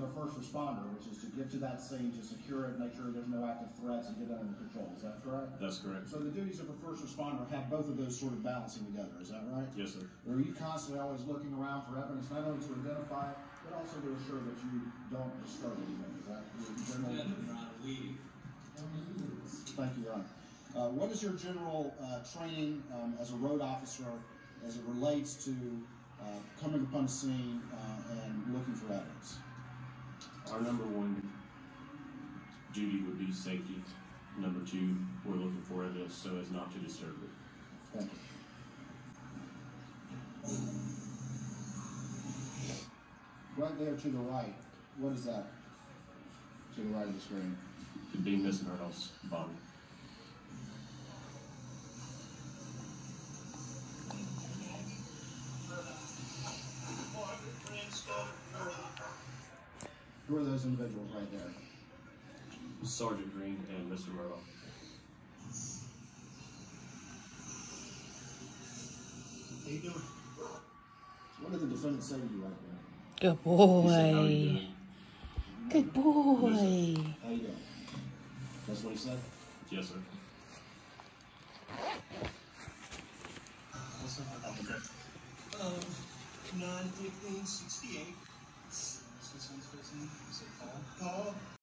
of a first responder, which is to get to that scene, to secure it, make sure there's no active threats, and get it under control. Is that correct? That's correct. So the duties of a first responder have both of those sort of balancing together. Is that right? Yes, sir. Or are you constantly always looking around for evidence, not only to identify, but also to assure that you don't disturb anything? Is that your general? Thank you, Ron. Uh, what is your general uh, training um, as a road officer as it relates to uh, coming upon a scene uh, and looking for evidence? Our number one duty would be safety. Number two, we're looking for evidence so as not to disturb it. Thank you. Right there to the right, what is that? To the right of the screen. Could be Miss Myrtle's body. Who are those individuals right there? Sergeant Green and Mr. Myrtle. How you doing? What did the defendant say to you right there? Good He said, "How you boy. doing?" Good boy. How you doing? That's what he said? Yes, sir. Um, nine fifteen sixty eight. Paul. Paul.